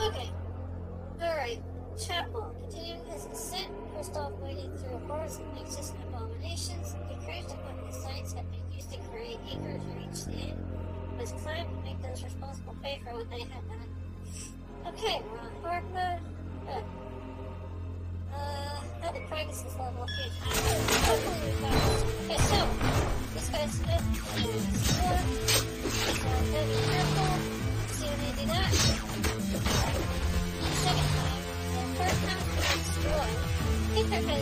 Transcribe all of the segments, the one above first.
Okay. Alright. Chapel. Continuing his ascent, Kristoff waded through horrors and exist abominations. He encouraged what his science had been used to create eager to reach the end. Was climbed to make those responsible pay for what they had done. Okay, we're on hard mode. Good. Uh, uh had to practice this level times. Hopefully we got this. Okay, so, this guy's good. Explore. So, gotta be careful. See when they do that. Second time. The third time we explore. I think they're kind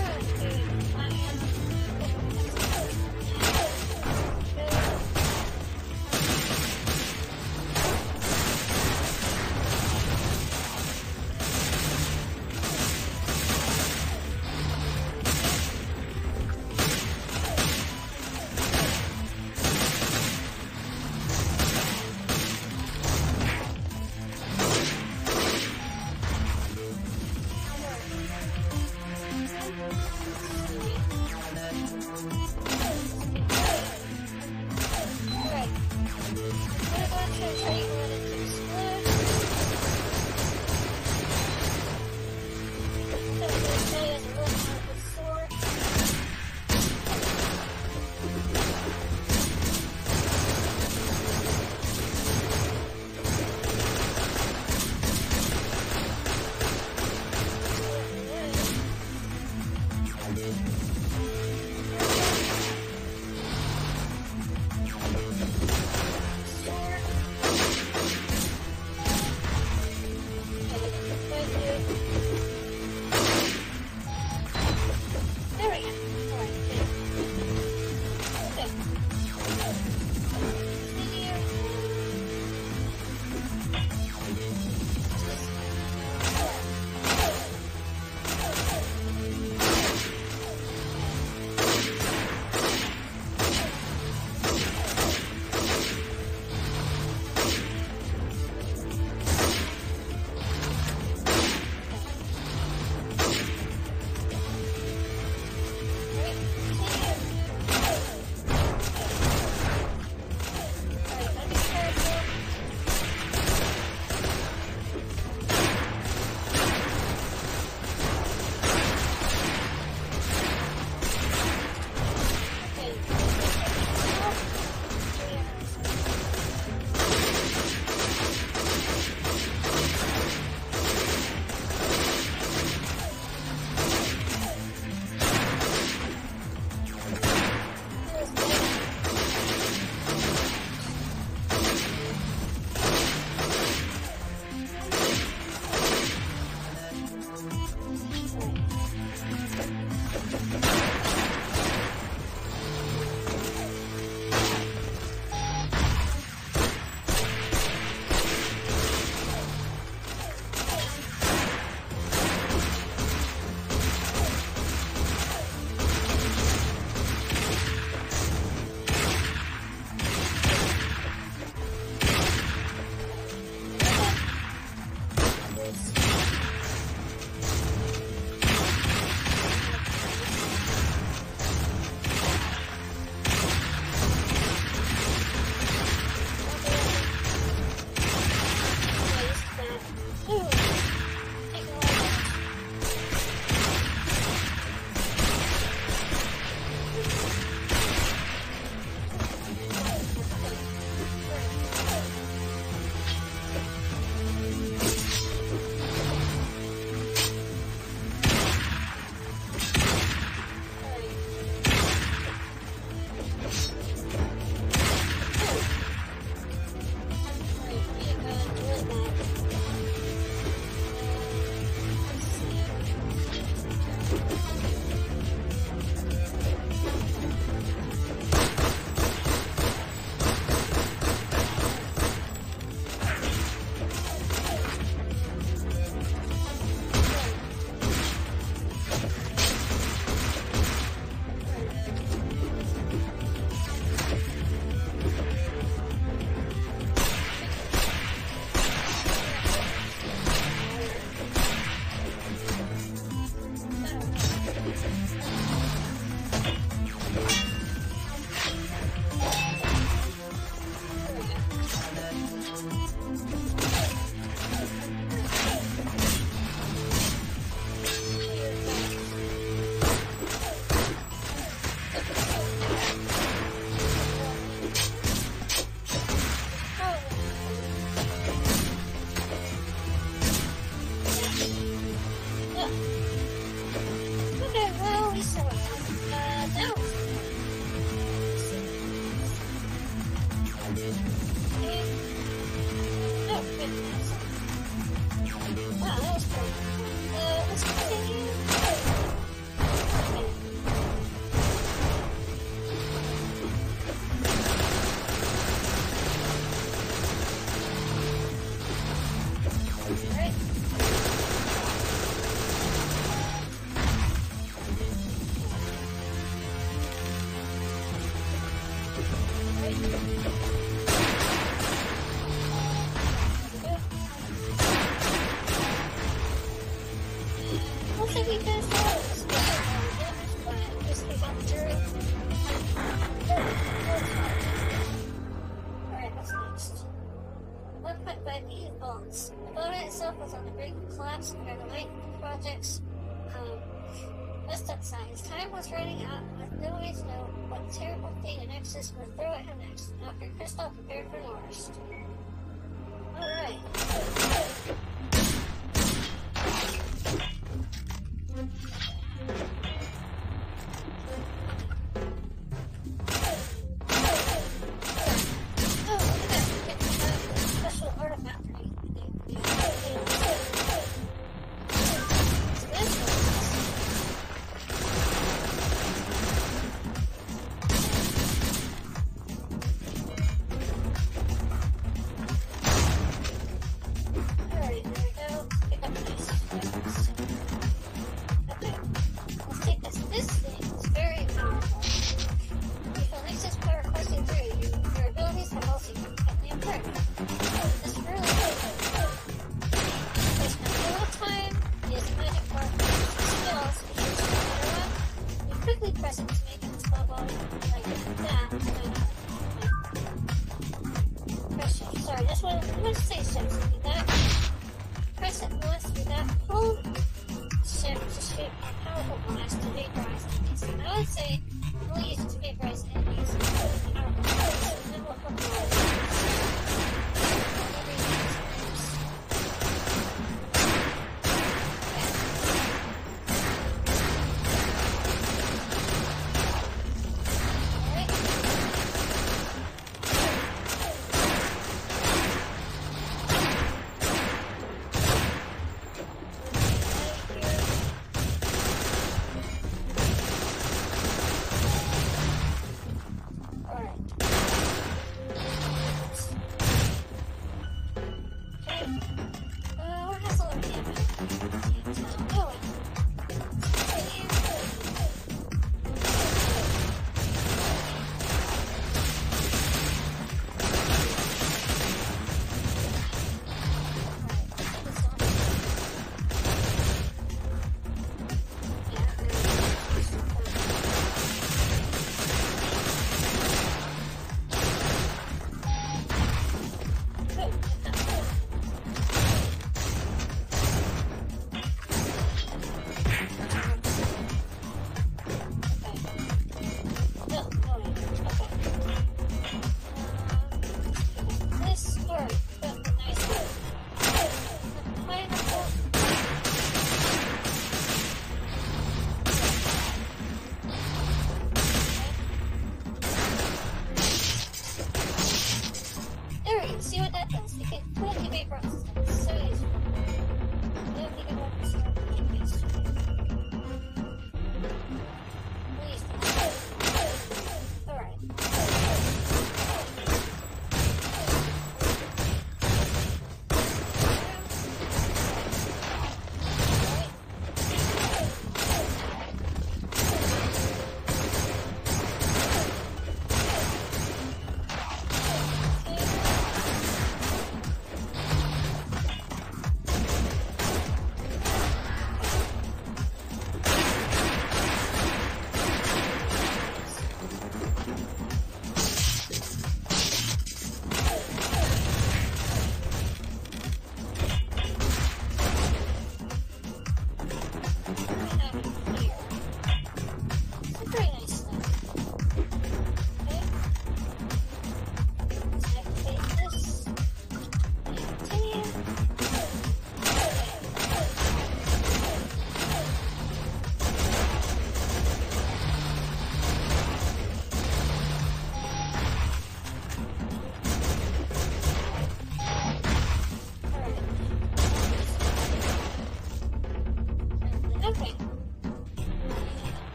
Yeah. this. myself was on the brink of collapse under the weight of the project's um, messed-up science. Time was running out, with no way to know what terrible fate an exodus would throw at him next. Dr. Kristoff prepared for the worst.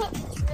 Oh.